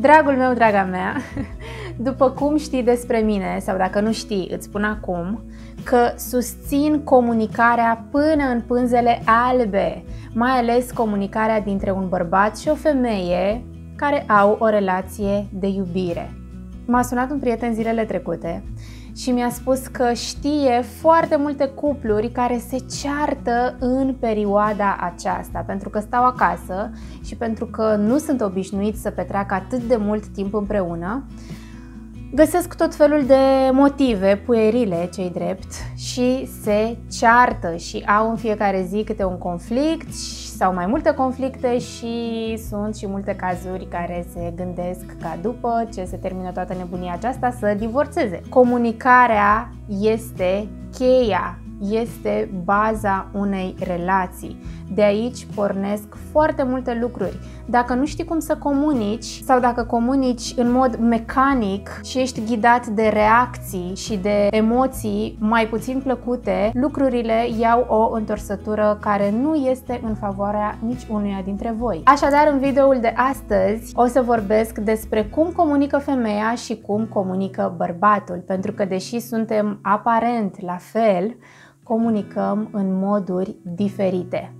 Dragul meu, draga mea, după cum știi despre mine, sau dacă nu știi, îți spun acum, că susțin comunicarea până în pânzele albe, mai ales comunicarea dintre un bărbat și o femeie care au o relație de iubire. M-a sunat un prieten zilele trecute și mi-a spus că știe foarte multe cupluri care se ceartă în perioada aceasta, pentru că stau acasă și pentru că nu sunt obișnuiți să petreacă atât de mult timp împreună, găsesc tot felul de motive puerile, cei drept, și se ceartă și au în fiecare zi câte un conflict sau mai multe conflicte și sunt și multe cazuri care se gândesc ca după ce se termină toată nebunia aceasta să divorțeze. Comunicarea este cheia, este baza unei relații. De aici pornesc foarte multe lucruri. Dacă nu știi cum să comunici sau dacă comunici în mod mecanic și ești ghidat de reacții și de emoții mai puțin plăcute, lucrurile iau o întorsătură care nu este în favoarea nici unuia dintre voi. Așadar, în videoul de astăzi o să vorbesc despre cum comunică femeia și cum comunică bărbatul, pentru că deși suntem aparent la fel, comunicăm în moduri diferite.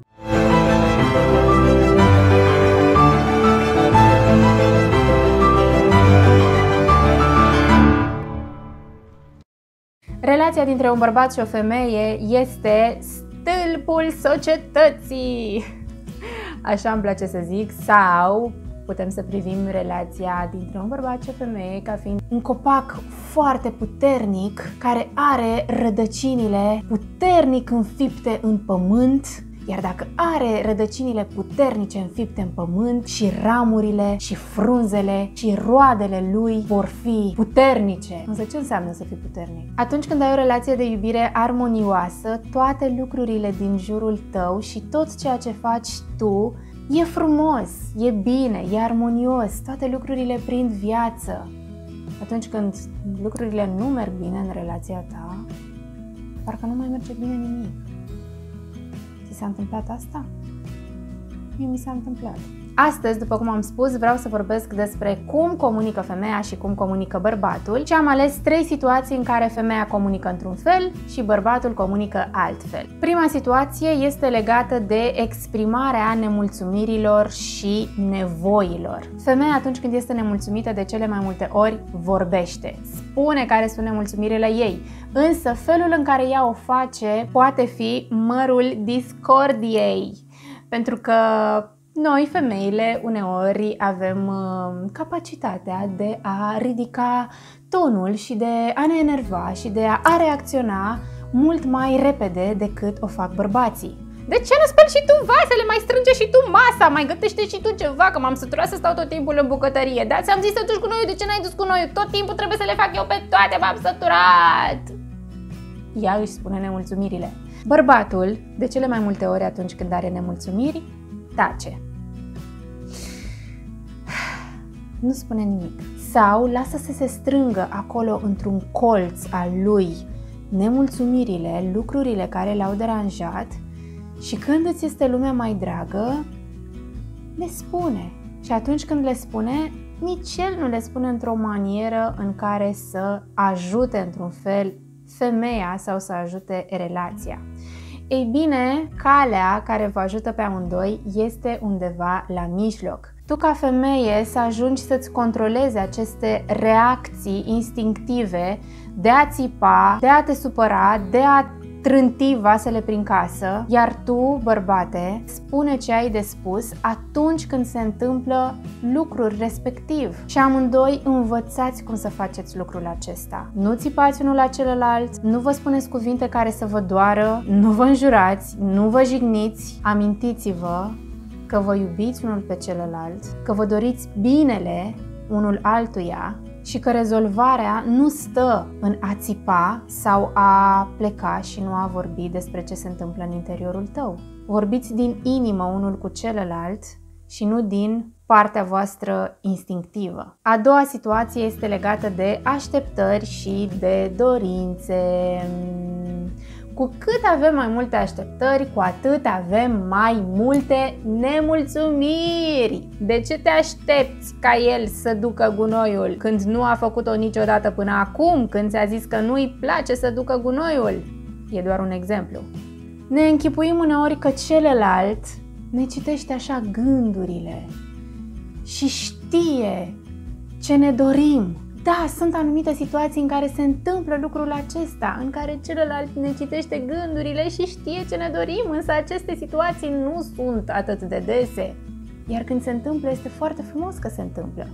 Relația dintre un bărbat și o femeie este stâlpul societății. Așa îmi place să zic, sau putem să privim relația dintre un bărbat și o femeie ca fiind un copac foarte puternic care are rădăcinile puternic înfipte în pământ iar dacă are rădăcinile puternice înfipte în pământ și ramurile și frunzele și roadele lui vor fi puternice. Însă ce înseamnă să fii puternic? Atunci când ai o relație de iubire armonioasă, toate lucrurile din jurul tău și tot ceea ce faci tu e frumos, e bine, e armonios, toate lucrurile prind viață. Atunci când lucrurile nu merg bine în relația ta, parcă nu mai merge bine nimic s-a întâmplat asta? Mie mi s-a întâmplat. Astăzi, după cum am spus, vreau să vorbesc despre cum comunică femeia și cum comunică bărbatul și am ales trei situații în care femeia comunică într-un fel și bărbatul comunică altfel. Prima situație este legată de exprimarea nemulțumirilor și nevoilor. Femeia atunci când este nemulțumită de cele mai multe ori vorbește, spune care sunt nemulțumirile ei, însă felul în care ea o face poate fi mărul discordiei. Pentru că noi, femeile, uneori avem uh, capacitatea de a ridica tonul și de a ne enerva și de a, a reacționa mult mai repede decât o fac bărbații. De ce nu speli și tu vasele, mai strânge și tu masa, mai gătește și tu ceva, că m-am săturat să stau tot timpul în bucătărie. Da, ți-am zis să duci cu noi, de ce n-ai dus cu noi? Tot timpul trebuie să le fac eu pe toate, m-am săturat! Ea își spune nemulțumirile. Bărbatul, de cele mai multe ori atunci când are nemulțumiri, tace. Nu spune nimic. Sau lasă să se strângă acolo într-un colț al lui nemulțumirile, lucrurile care le-au deranjat și când îți este lumea mai dragă, le spune. Și atunci când le spune, nici el nu le spune într-o manieră în care să ajute într-un fel femeia sau să ajute relația. Ei bine, calea care vă ajută pe amândoi este undeva la mijloc. Tu ca femeie să ajungi să-ți controlezi aceste reacții instinctive de a țipa, de a te supăra, de a trânti vasele prin casă, iar tu, bărbate, spune ce ai de spus atunci când se întâmplă lucruri respectiv. Și amândoi învățați cum să faceți lucrul acesta. Nu țipați unul la celălalt, nu vă spuneți cuvinte care să vă doară, nu vă înjurați, nu vă jigniți. Amintiți-vă că vă iubiți unul pe celălalt, că vă doriți binele unul altuia și că rezolvarea nu stă în a țipa sau a pleca și nu a vorbi despre ce se întâmplă în interiorul tău. Vorbiți din inimă unul cu celălalt și nu din partea voastră instinctivă. A doua situație este legată de așteptări și de dorințe. Cu cât avem mai multe așteptări, cu atât avem mai multe nemulțumiri. De ce te aștepți ca el să ducă gunoiul când nu a făcut-o niciodată până acum, când ți-a zis că nu-i place să ducă gunoiul? E doar un exemplu. Ne închipuim uneori că celălalt ne citește așa gândurile și știe ce ne dorim, da, sunt anumite situații în care se întâmplă lucrul acesta, în care celălalt ne citește gândurile și știe ce ne dorim, însă aceste situații nu sunt atât de dese. Iar când se întâmplă, este foarte frumos că se întâmplă.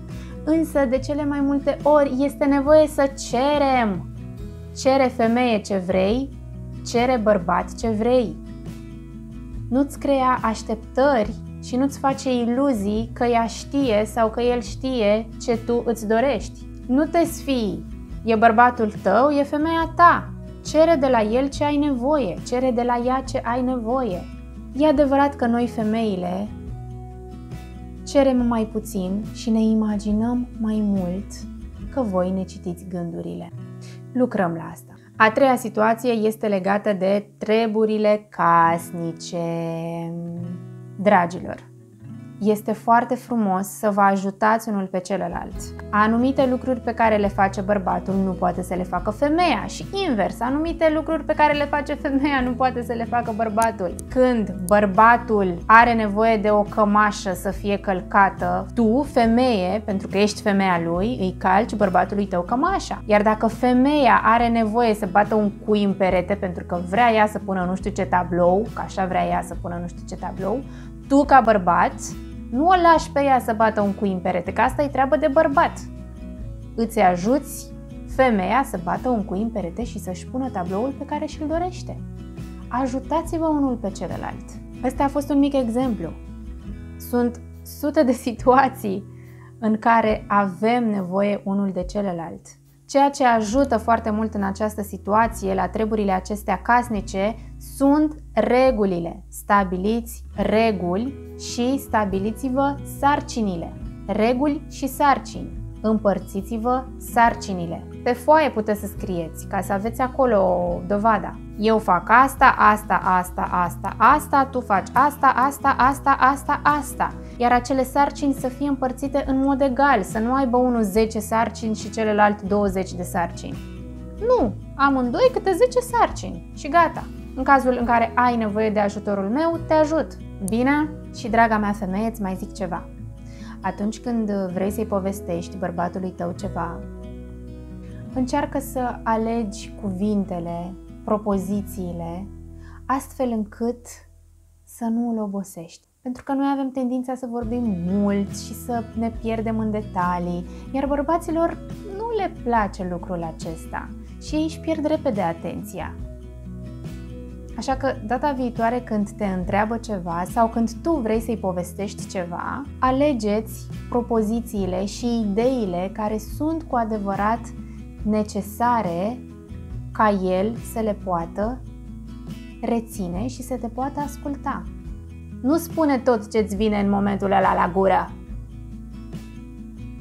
Însă, de cele mai multe ori, este nevoie să cerem. Cere femeie ce vrei, cere bărbat ce vrei. Nu-ți crea așteptări și nu-ți face iluzii că ea știe sau că el știe ce tu îți dorești. Nu te sfii. E bărbatul tău, e femeia ta. Cere de la el ce ai nevoie, cere de la ea ce ai nevoie. E adevărat că noi femeile cerem mai puțin și ne imaginăm mai mult că voi ne citiți gândurile. Lucrăm la asta. A treia situație este legată de treburile casnice. Dragilor, este foarte frumos să vă ajutați unul pe celălalt. Anumite lucruri pe care le face bărbatul nu poate să le facă femeia și invers, anumite lucruri pe care le face femeia nu poate să le facă bărbatul. Când bărbatul are nevoie de o cămașă să fie călcată, tu, femeie, pentru că ești femeia lui, îi calci bărbatului tău cămașa. Iar dacă femeia are nevoie să bată un cui în perete pentru că vrea ea să pună nu știu ce tablou, că așa vrea ea să pună nu știu ce tablou, tu ca bărbat nu o lași pe ea să bată un cui în perete, că asta e treabă de bărbat. Îți ajuți femeia să bată un cui în perete și să-și pună tabloul pe care și-l dorește. Ajutați-vă unul pe celălalt. Ăsta a fost un mic exemplu. Sunt sute de situații în care avem nevoie unul de celălalt. Ceea ce ajută foarte mult în această situație, la treburile acestea casnice, sunt regulile. Stabiliți reguli și stabiliți-vă sarcinile. Reguli și sarcini. Împărțiți-vă sarcinile. Pe foaie puteți să scrieți, ca să aveți acolo dovada. Eu fac asta, asta, asta, asta, asta, tu faci asta, asta, asta, asta, asta. Iar acele sarcini să fie împărțite în mod egal, să nu aibă unul 10 sarcini și celălalt 20 de sarcini. Nu, amândoi câte 10 sarcini și gata. În cazul în care ai nevoie de ajutorul meu, te ajut. Bine? Și draga mea femeie, îți mai zic ceva. Atunci când vrei să-i povestești bărbatului tău ceva, încearcă să alegi cuvintele, propozițiile, astfel încât să nu îl obosești. Pentru că noi avem tendința să vorbim mult și să ne pierdem în detalii, iar bărbaților nu le place lucrul acesta și ei își pierd repede atenția. Așa că data viitoare când te întreabă ceva sau când tu vrei să-i povestești ceva, alegeți propozițiile și ideile care sunt cu adevărat necesare ca el să le poată reține și să te poată asculta. Nu spune tot ce-ți vine în momentul ăla la gură.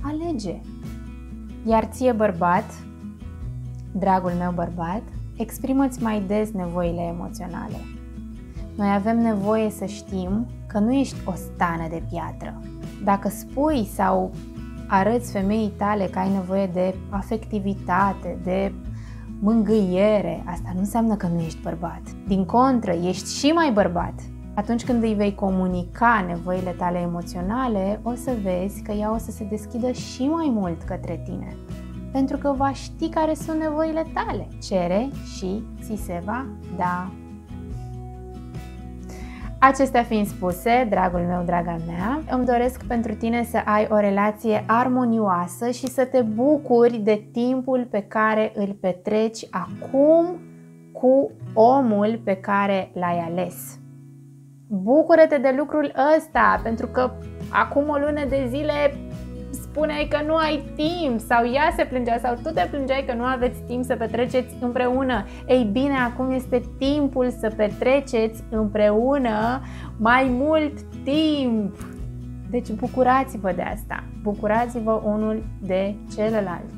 Alege. Iar ție bărbat, dragul meu bărbat, exprimă-ți mai des nevoile emoționale. Noi avem nevoie să știm că nu ești o stană de piatră. Dacă spui sau arăți femeii tale că ai nevoie de afectivitate, de mângâiere, asta nu înseamnă că nu ești bărbat. Din contră, ești și mai bărbat. Atunci când îi vei comunica nevoile tale emoționale, o să vezi că ea o să se deschidă și mai mult către tine pentru că va ști care sunt nevoile tale. Cere și ți se va da. Acestea fiind spuse, dragul meu, draga mea, îmi doresc pentru tine să ai o relație armonioasă și să te bucuri de timpul pe care îl petreci acum cu omul pe care l-ai ales. Bucură-te de lucrul ăsta, pentru că acum o lună de zile spuneai că nu ai timp sau ea se plângea sau tu te plângeai că nu aveți timp să petreceți împreună. Ei bine, acum este timpul să petreceți împreună mai mult timp. Deci bucurați-vă de asta, bucurați-vă unul de celălalt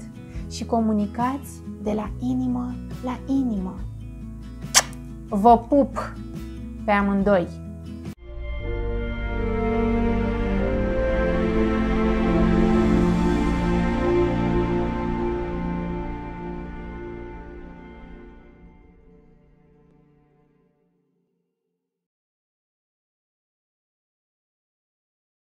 și comunicați de la inimă la inimă. Vă pup pe amândoi!